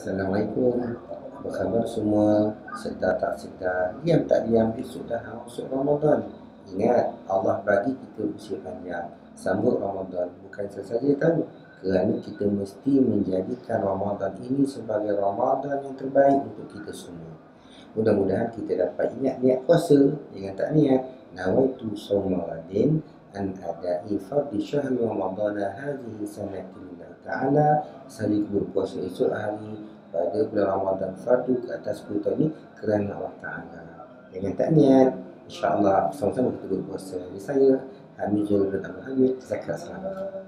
Assalamualaikum. Apa khabar semua? Sedar tak sedar Diam tak diam Besok dah masuk Ramadan. Ingat Allah bagi kita usia panjang. Sambut Ramadan. Bukan sesaja tahu. Kerana kita mesti menjadikan Ramadan ini Sebagai Ramadan yang terbaik Untuk kita semua. Mudah-mudahan kita dapat ingat niat puasa. Jangan tak niat? Nawaitu sawmaradin An adai fardi syahri Ramadan Hadihi sanatillah Ta'ala. Saya berpuasa esok hari pada bulan Ramadan fardu ke atas 10 tahun ni kerana Allah Ta'ala. Dengan tak niat insyaAllah sama-sama kita berpuasa. Jadi saya Hamizul bin Abdul Hamid Zakat Selamat